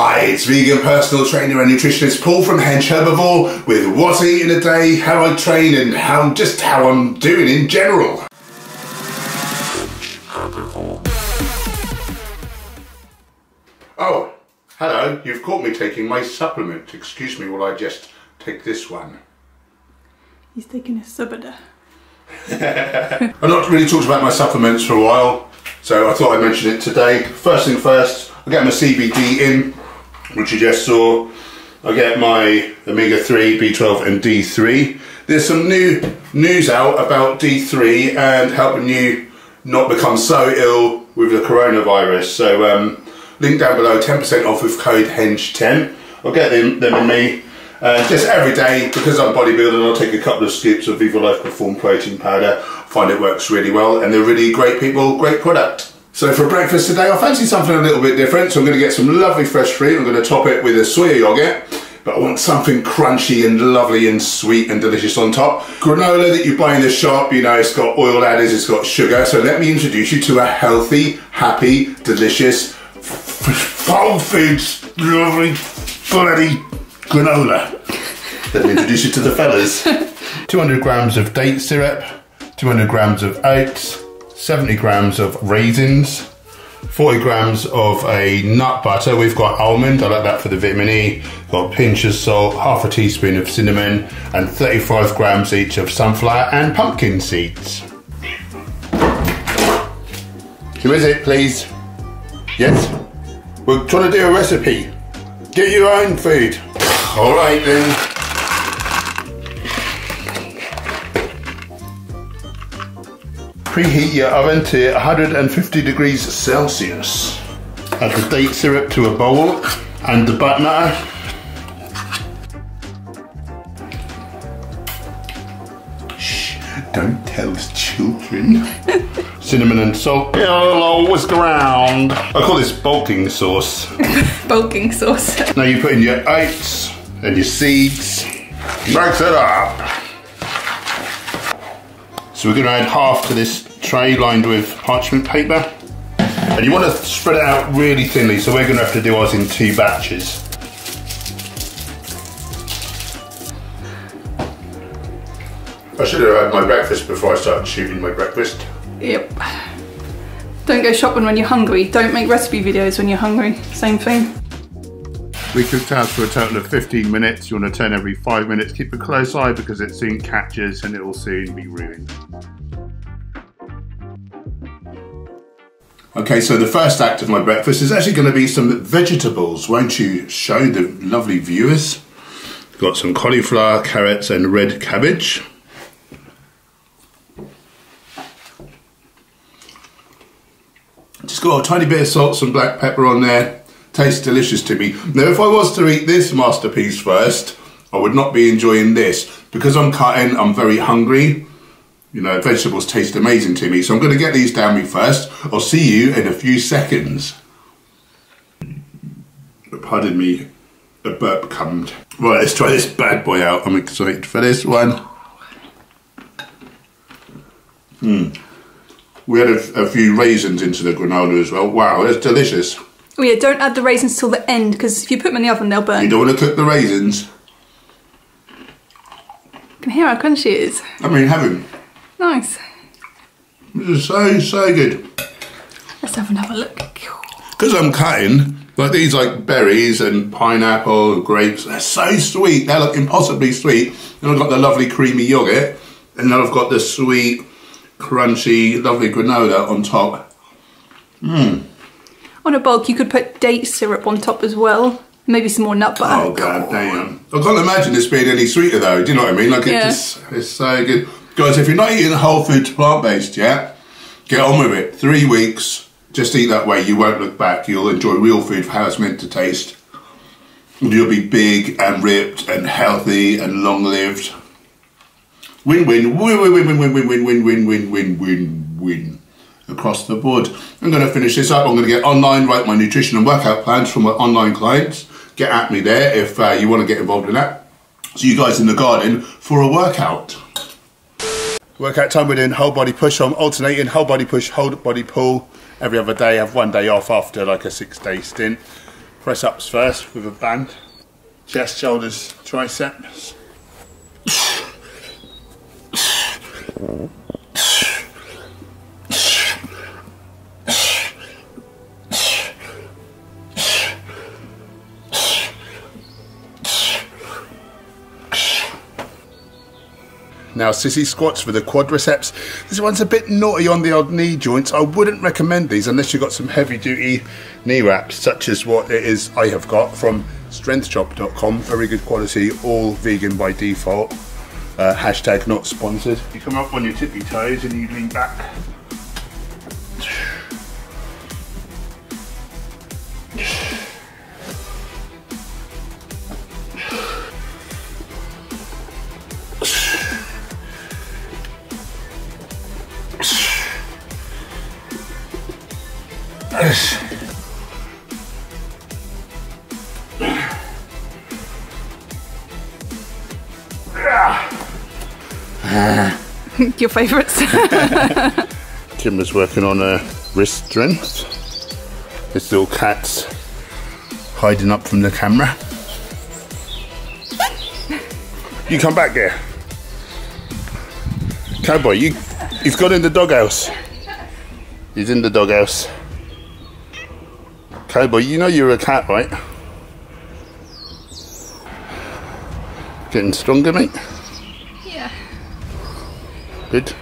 Hi, it's vegan personal trainer and nutritionist Paul from Hench Herbivore with what I eat in a day, how I train, and how just how I'm doing in general. Oh, hello. You've caught me taking my supplement. Excuse me while I just take this one. He's taking a subada. I've not really talked about my supplements for a while, so I thought I'd mention it today. First thing first, I get my CBD in, which you just saw. I get my omega-3, B12 and D3. There's some new news out about D3 and helping you not become so ill with the coronavirus. So um, link down below, 10% off with code HENCH10. I'll get them, them in me. Uh, just every day, because I'm bodybuilding, I'll take a couple of scoops of Vivo Life Perform protein powder. Find it works really well, and they're really great people, great product. So for breakfast today, I fancy something a little bit different. So I'm going to get some lovely fresh fruit. I'm going to top it with a soya yogurt. But I want something crunchy and lovely and sweet and delicious on top. Granola that you buy in the shop, you know, it's got oil added, it's got sugar. So let me introduce you to a healthy, happy, delicious, full foods, lovely, bloody granola. Let me introduce you to the fellas. 200 grams of date syrup, 200 grams of oats, 70 grams of raisins, 40 grams of a nut butter. We've got almond, I like that for the vitamin E. Got a pinch of salt, half a teaspoon of cinnamon, and 35 grams each of sunflower and pumpkin seeds. Who is it, please? Yes? We're trying to do a recipe. Get your own food. All right then. Preheat your oven to 150 degrees Celsius. Add the date syrup to a bowl and the butter. Shh, don't tell the children. Cinnamon and salt. Hello, whisk around. I call this bulking sauce. Bulking sauce. Now you put in your oats and your seeds. Mix it up. So we're going to add half to this tray lined with parchment paper. And you want to spread it out really thinly, so we're going to have to do ours in two batches. I should have had my breakfast before I started shooting my breakfast. Yep. Don't go shopping when you're hungry. Don't make recipe videos when you're hungry. Same thing. We cooked ours for a total of 15 minutes. You want to turn every five minutes. Keep a close eye because it soon catches and it will soon be ruined. Okay, so the first act of my breakfast is actually going to be some vegetables. Won't you show the lovely viewers? Got some cauliflower, carrots and red cabbage. Just got a tiny bit of salt, some black pepper on there. Tastes delicious to me. Now, if I was to eat this masterpiece first, I would not be enjoying this. Because I'm cutting, I'm very hungry. You know, vegetables taste amazing to me. So I'm going to get these down me first. I'll see you in a few seconds. Pardon me, a burp cummed. Right, let's try this bad boy out. I'm excited for this one. Hmm. We had a, a few raisins into the granola as well. Wow, it's delicious. Oh yeah, don't add the raisins till the end because if you put them in the oven, they'll burn. You don't want to cook the raisins. You can hear how crunchy it is. I mean, heaven. Nice. This is so, so good. Let's have another look. Because I'm cutting, like these like berries and pineapple, grapes, they're so sweet. They're like impossibly sweet. And I've got the lovely creamy yogurt. And then I've got the sweet, crunchy, lovely granola on top. Mmm. On a bulk, you could put date syrup on top as well. Maybe some more nut butter. Oh god damn! I can't imagine this being any sweeter though. Do you know what I mean? Like it's Yeah. just, it's so good, guys. If you're not eating whole foods plant based yet, get on with it. Three weeks, just eat that way. You won't look back. You'll enjoy real food for how it's meant to taste. And You'll be big and ripped and healthy and long lived. Win win win win win win win win win win win win win win across the board. I'm going to finish this up. I'm going to get online, write my nutrition and workout plans for my online clients. Get at me there if uh, you want to get involved in that. See you guys in the garden for a workout. Workout time, we're doing whole body push. I'm alternating whole body push, whole body pull every other day. I have one day off after like a six day stint. press ups first with a band. Chest, shoulders, triceps. Now, sissy squats for the quadriceps. This one's a bit naughty on the old knee joints. I wouldn't recommend these unless you've got some heavy duty knee wraps, such as what it is I have got from strengthshop.com. Very good quality, all vegan by default. Uh, hashtag not sponsored. You come up on your tippy toes and you lean back. Your favourites. Kim was working on a wrist strength. This little cat's hiding up from the camera. You come back here. Cowboy, you, he's got in the doghouse. He's in the doghouse. Cowboy, you know you're a cat, right? Getting stronger, mate? yeah. Good.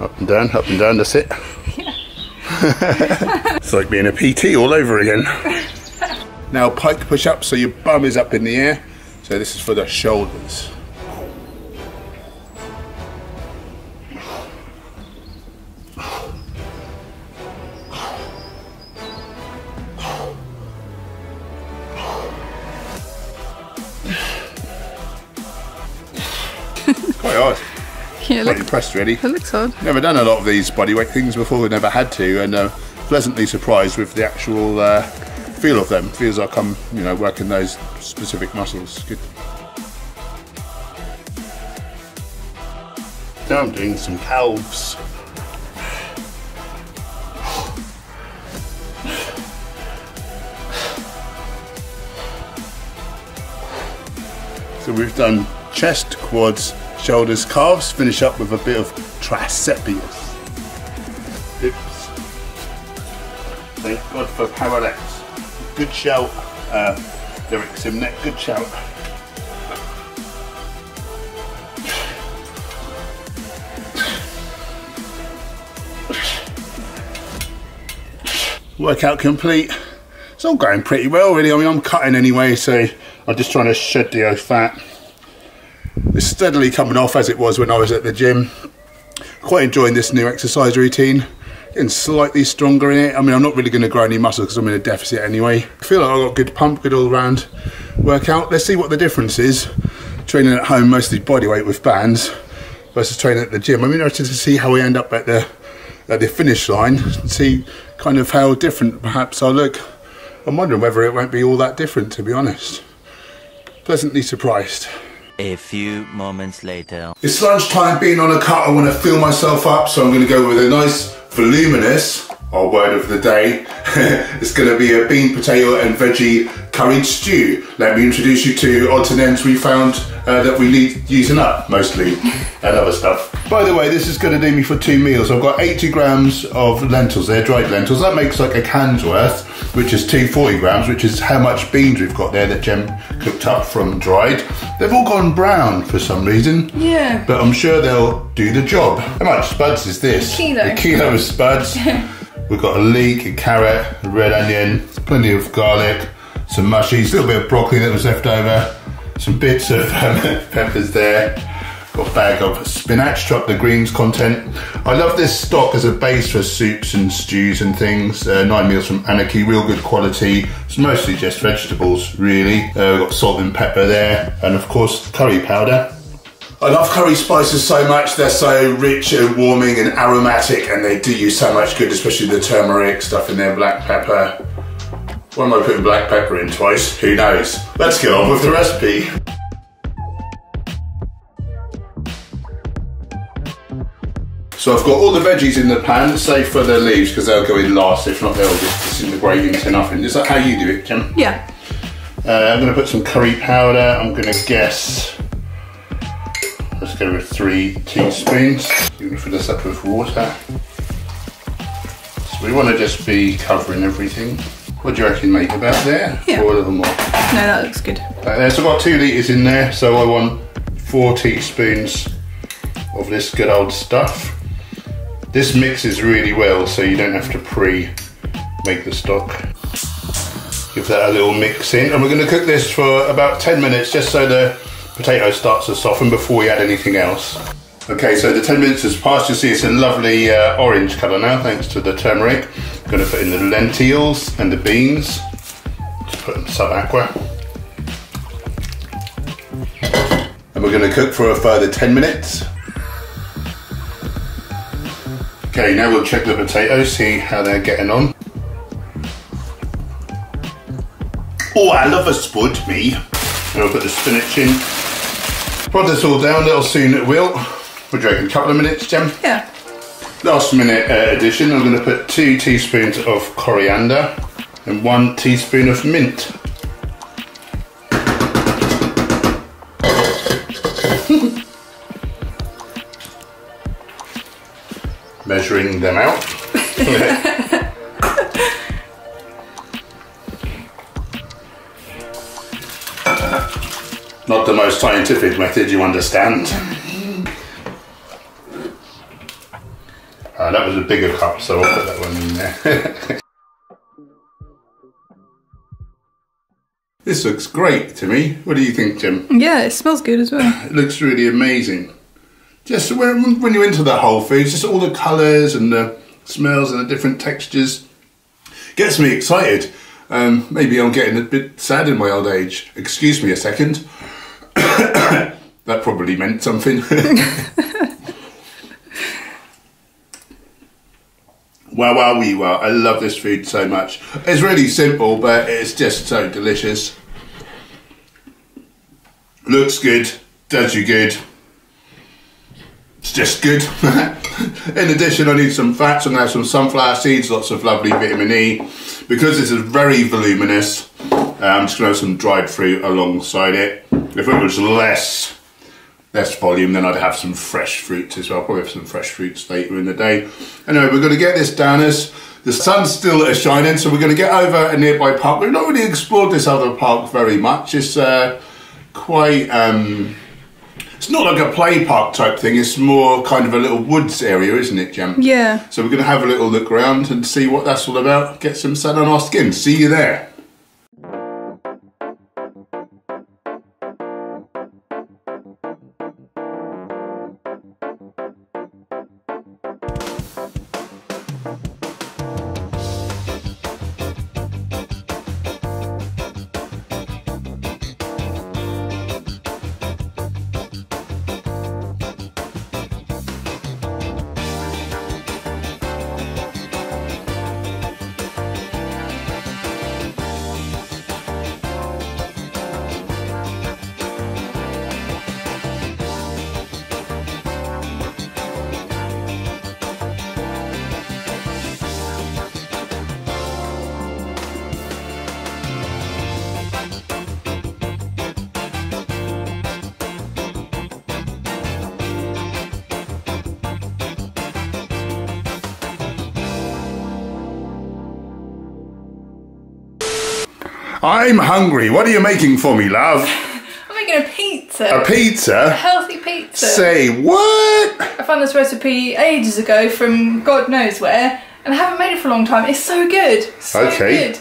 Up and down, up and down, that's it. it's like being a PT all over again. now pike push up so your bum is up in the air. So this is for the shoulders. Impressed really. it looks hard. Never done a lot of these bodyweight things before, never had to, and uh, pleasantly surprised with the actual uh, feel of them. Feels like I'm, you know, working those specific muscles. Good. Now I'm doing some calves. So we've done chest, quads, shoulders, calves. Finish up with a bit of triceps. Hips. Thank God for parallettes. Good shout. Uh, Derek Simnett, good shout. Workout complete. It's all going pretty well, really. I mean, I'm cutting anyway, so I'm just trying to shed the old fat. It's steadily coming off as it was when I was at the gym. Quite enjoying this new exercise routine. Getting slightly stronger in it. I mean, I'm not really going to grow any muscle because I'm in a deficit anyway. I feel like I've got good pump, good all round workout. Let's see what the difference is. Training at home, mostly body weight with bands, versus training at the gym. I'm interested to see how we end up at the at the finish line and see kind of how different perhaps I look. I'm wondering whether it won't be all that different, to be honest. Pleasantly surprised. A few moments later. It's lunchtime, being on a cut, I want to fill myself up, so I'm going to go with a nice voluminous, our word of the day. it's going to be a bean, potato and veggie curried stew. Let me introduce you to odds and ends we found uh, that we need using up, mostly, and other stuff. By the way, this is going to do me for two meals. I've got 80 grams of lentils They're dried lentils. That makes like a can's worth, which is 240 grams, which is how much beans we've got there that Jem cooked up from dried. They've all gone brown for some reason. Yeah. But I'm sure they'll do the job. How much spuds is this? A Kilo. A kilo of spuds. We've got a leek, a carrot, a red onion, plenty of garlic, some mushies, a little bit of broccoli that was left over, some bits of um, peppers there. Got a bag of spinach, chop the greens content. I love this stock as a base for soups and stews and things. Uh, nine meals from Anarchy, real good quality. It's mostly just vegetables, really. Uh, we've got salt and pepper there, and of course, curry powder. I love curry spices so much. They're so rich and warming and aromatic, and they do you so much good, especially the turmeric stuff in there, black pepper. Why am I putting black pepper in twice? Who knows? Let's get on with the recipe. So I've got all the veggies in the pan, save for the leaves because they'll go in last. If not, they'll just disintegrate into nothing. Is that how you do it, Jim? Yeah. Uh, I'm going to put some curry powder. I'm going to guess. Let's go with three teaspoons. You're going to fill this up with water. So we want to just be covering everything. What do you reckon, mate? About there? Yeah. Or a little more? No, that looks good. Like there. So I've got two litres in there, so I want four teaspoons of this good old stuff. This mixes really well, so you don't have to pre-make the stock. Give that a little mix in, and we're going to cook this for about 10 minutes, just so the potato starts to soften before we add anything else. Okay, so the 10 minutes has passed. You see it's a lovely uh, orange colour now, thanks to the turmeric. I'm going to put in the lentils and the beans. Just put them sub aqua. And we're going to cook for a further 10 minutes. Okay, now we'll check the potatoes, see how they're getting on. Oh, I love a spud, me. And I'll put the spinach in. Prod this all down, it'll soon it will. What do you reckon, couple of minutes, Jem? Yeah. Last minute uh, addition, I'm going to put two teaspoons of coriander and one teaspoon of mint. Measuring them out. Not the most scientific method, you understand. Uh, that was a bigger cup, so I'll put that one in there. this looks great to me. What do you think, Jim? Yeah, it smells good as well. It looks really amazing. Just when, when you're into the Whole Foods, just all the colours and the smells and the different textures gets me excited. Um, maybe I'm getting a bit sad in my old age. Excuse me a second. that probably meant something. Wow, wow, wee, wow. I love this food so much. It's really simple, but it's just so delicious. Looks good, does you good. It's just good. In addition, I need some fats. I'm going to have some sunflower seeds, lots of lovely vitamin E. Because this is very voluminous, uh, I'm just going to have some dried fruit alongside it. If it was less less volume, then I'd have some fresh fruits as well. Probably have some fresh fruits later in the day. Anyway, we're going to get this down as the sun's still shining, so we're going to get over a nearby park. We've not really explored this other park very much. It's uh, quite. Um, it's not like a play park type thing. It's more kind of a little woods area, isn't it, Jem? Yeah. So we're going to have a little look around and see what that's all about. Get some sun on our skin. See you there. I'm hungry. What are you making for me, love? I'm making a pizza. A pizza? A healthy pizza. Say what? I found this recipe ages ago from God knows where, and I haven't made it for a long time. It's so good. So Okay. good.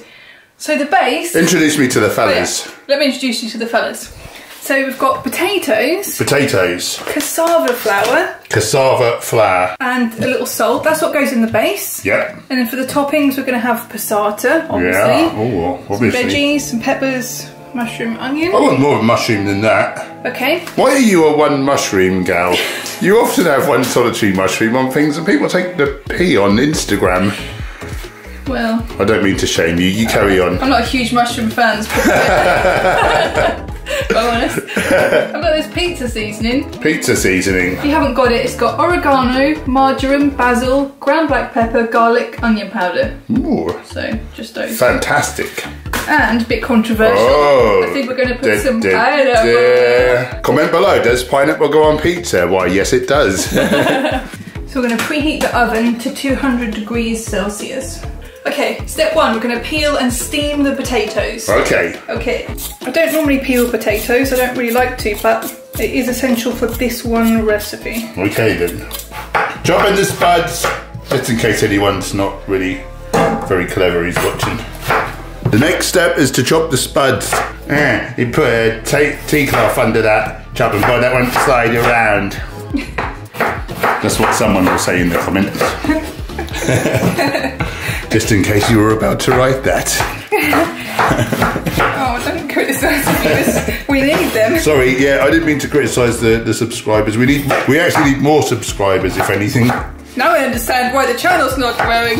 So the base. Introduce me to the Oh, yeah. fellas. Let me introduce you to the fellas. So we've got potatoes, Potatoes, cassava flour, cassava flour. and a little salt. That's what goes in the base. Yep. And then for the toppings, we're going to have passata, obviously. Yeah. Oh, obviously. Veggies, some peppers, mushroom, onion. I want more mushroom than that. Okay. Why are you a one mushroom gal? You often have one solitary mushroom on things, and people take the pee on Instagram. Well, I don't mean to shame you. You carry on. I'm not a huge mushroom fan. but- if I'm honest. I've got this pizza seasoning. Pizza seasoning. If you haven't got it, it's got oregano, marjoram, basil, ground black pepper, garlic, onion powder. Ooh, So just those. fantastic. And a bit controversial. Oh. I think we're going to put Da, some da, pineapple. da. Comment below, does pineapple go on pizza? Why, yes it does. So we're going to preheat the oven to 200 degrees Celsius. Okay, step one, we're going to peel and steam the potatoes. okay, Okay, I don't normally peel potatoes, I don't really like to, but it is essential for this one recipe. okay then. Chop in the spuds, just in case anyone's not really very clever who's watching. The next step is to chop the spuds. Eh, you put a tea cloth under that, chop and bud that won't slide around. That's what someone will say in the comments. Just in case you were about to write that. Oh, don't criticise viewers, we need them. Sorry, yeah, I didn't mean to criticise the, the subscribers. We need we actually need more subscribers, if anything. Now I understand why the channel's not growing.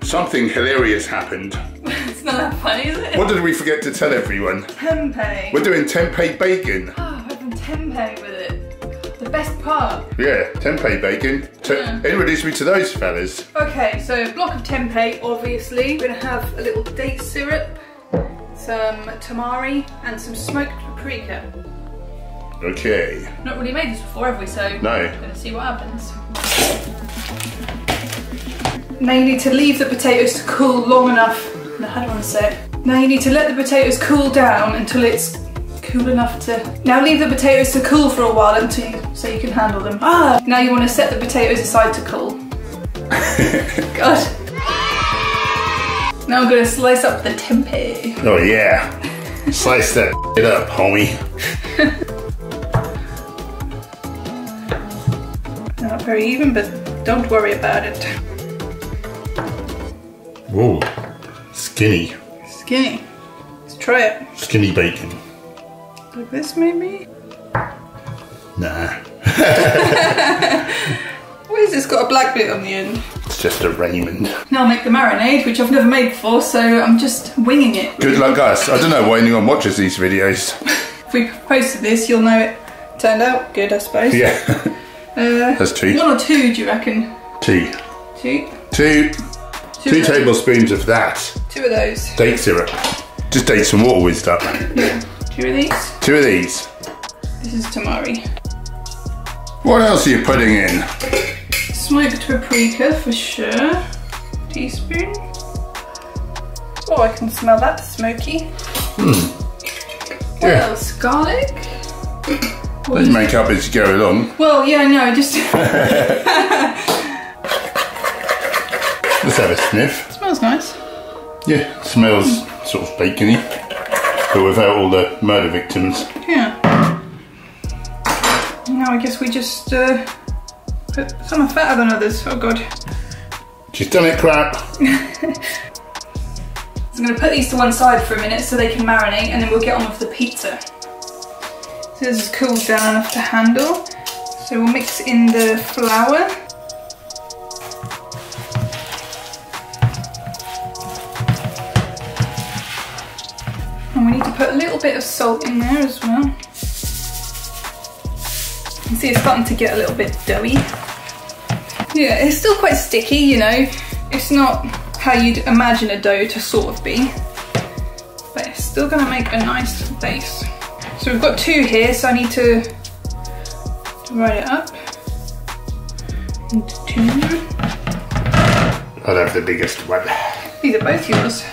Something hilarious happened. It's not that funny, is it? What did we forget to tell everyone? Tempeh. We're doing tempeh bacon. Oh, I've done tempeh with it. The best part. Yeah, tempeh bacon. T- Yeah. Introduce me to those fellas. Okay, so a block of tempeh, obviously. We're gonna have a little date syrup, some tamari, and some smoked paprika. Okay. Not really made this before, have we? So No. we're gonna see what happens. Now you need to leave the potatoes to cool long enough. No, how do I want to say it? Now you need to let the potatoes cool down until it's cool enough to. Now leave the potatoes to cool for a while until you, so you can handle them. Ah! Now you want to set the potatoes aside to cool. God. Now I'm gonna slice up the tempeh. Oh yeah. Slice that it up, homie. Not very even, but don't worry about it. Whoa. Skinny. Skinny. Let's try it. Skinny bacon. Like this, maybe? Nah. Why has this got a black bit on the end? It's just a Raymond. Now I'll make the marinade, which I've never made before, so I'm just winging it. Good luck guys. I don't know why anyone watches these videos. If we posted this, you'll know it turned out good, I suppose. Yeah. Uh, That's two. one or two, do you reckon? Two. Two? Two. Two, Two tablespoons of that. Two of those. Date syrup. Just date some water with stuff. Yeah. Two of these. Two of these. This is tamari. What else are you putting in? Smoked paprika for sure. Teaspoon. Oh, I can smell that smoky. Hmm. What Yeah. else? Garlic? Let's make up as you go along. Well, yeah, no, just Let's have a sniff. smells nice. Yeah, smells sort of bacony, but without all the murder victims. Yeah. Now I guess we just uh, put some are fatter than others. Oh god. She's done it, crap. So I'm going to put these to one side for a minute so they can marinate and then we'll get on with the pizza. So this is cooled down enough to handle. So we'll mix in the flour. And we need to put a little bit of salt in there as well. See it's starting to get a little bit doughy. Yeah, it's still quite sticky, you know. It's not how you'd imagine a dough to sort of be. But it's still gonna make a nice base. So we've got two here, so I need to divide it up into two. I'll have the biggest one. These are both yours.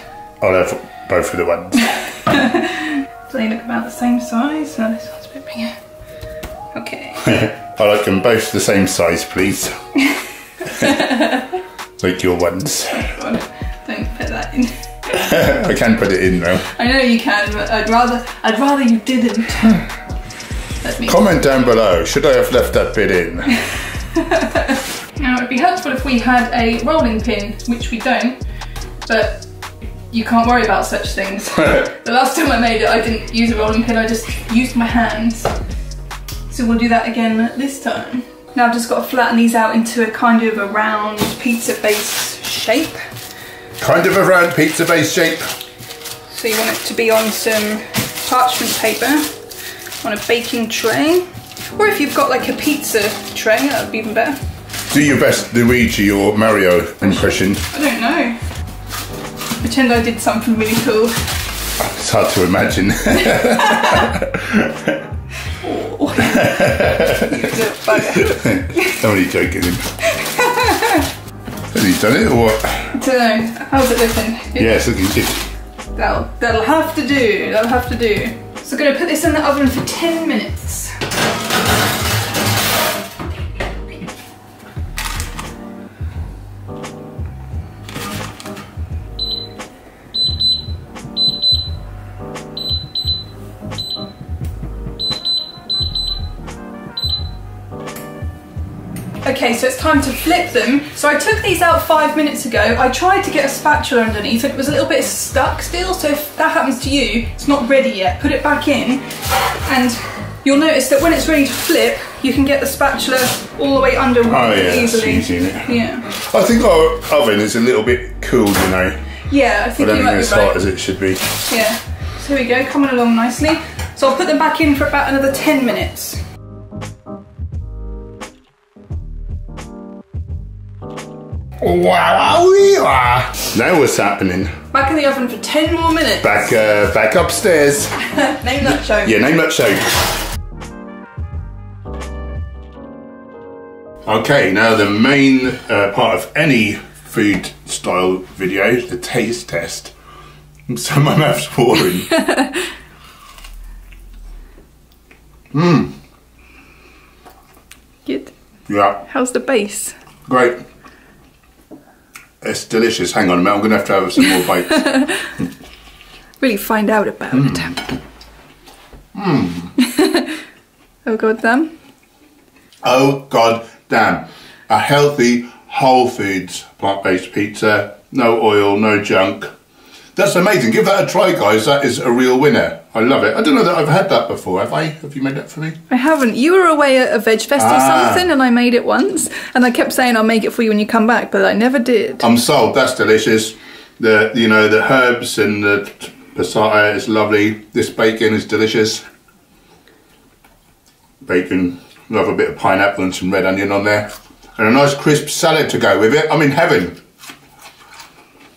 I'll have both of the ones. Do they look about the same size? No, I like them both the same size, please. like your ones. Don't put that in. I can put it in though. I know you can, but I'd rather I'd rather you didn't. Comment down below, should I have left that bit in? Now, it'd be helpful if we had a rolling pin, which we don't, but you can't worry about such things. the last time I made it, I didn't use a rolling pin, I just used my hands. So we'll do that again this time. Now I've just got to flatten these out into a kind of a round pizza base shape. kind of a round pizza base shape. So you want it to be on some parchment paper on a baking tray. Or if you've got like a pizza tray, that would be even better. Do your best Luigi or Mario impression. I don't know. Pretend I did something really cool. It's hard to imagine. Oh. you. Only joking him. Has he done it or what? I don't know. How's it looking? Yeah, it's looking good. That'll, that'll have to do. That'll have to do. So I'm going to put this in the oven for 10 minutes. So it's time to flip them. So I took these out five minutes ago. I tried to get a spatula underneath and it was a little bit stuck still. So if that happens to you, it's not ready yet. Put it back in and you'll notice that when it's ready to flip, you can get the spatula all the way under Oh yeah, it's easily. easy? Yeah. I think our oven is a little bit cooled, you know. Yeah, I I think don't might be it's right. hot as it should be. Yeah. So here we go, coming along nicely. So I'll put them back in for about another 10 minutes. Wow, Now what's happening? Back in the oven for 10 more minutes. Back, uh, back upstairs. Name that show. Yeah, name that show. Okay, now the main uh, part of any food style video is the taste test. So my mouth's watering. Mmm. Good. yeah, How's the base? great. It's delicious. Hang on a minute, I'm going to have to have some more bites. Really find out about hmm. it. Hmm. oh god damn. oh god damn. A healthy, whole foods, plant-based pizza. No oil, no junk. That's amazing. Give that a try, guys. That is a real winner. I love it. I don't know that I've had that before. Have I? Have you made that for me? I haven't. You were away at a veg fest or Ah. something and I made it once and I kept saying I'll make it for you when you come back, but I never did. I'm sold. That's delicious. The you know the herbs and the passata is lovely. This bacon is delicious. Bacon. Love a bit of pineapple and some red onion on there, and a nice crisp salad to go with it. I'm in heaven.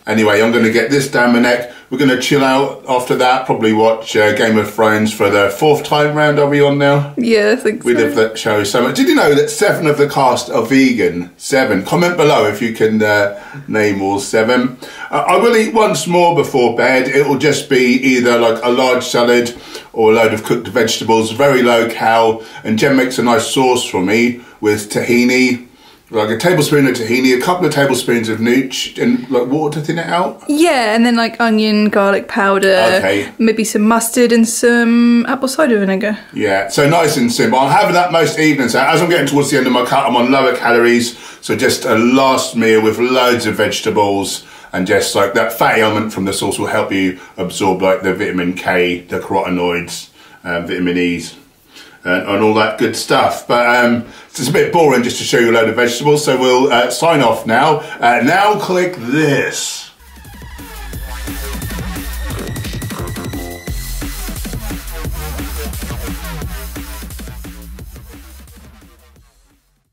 Anyway, I'm going to get this down my neck. We're going to chill out after that. Probably watch uh, Game of Thrones for the fourth time round. Are we on now? Yeah, I think We so. love that show so much. Did you know that seven of the cast are vegan? Seven. Comment below if you can uh, name all seven. Uh, I will eat once more before bed. It will just be either like a large salad or a load of cooked vegetables, very low cal. And Jen makes a nice sauce for me with tahini, like a tablespoon of tahini, a couple of tablespoons of nooch, and like water to thin it out. Yeah, and then like onion, garlic powder, Okay. maybe some mustard and some apple cider vinegar. Yeah, so nice and simple. I'm having that most evenings. So as I'm getting towards the end of my cut, I'm on lower calories. So just a last meal with loads of vegetables and just like that fatty element from the sauce will help you absorb like the vitamin K, the carotenoids, um, vitamin E's. And, and all that good stuff, but um, it's a bit boring just to show you a load of vegetables. So we'll uh, sign off now. Uh, now click this.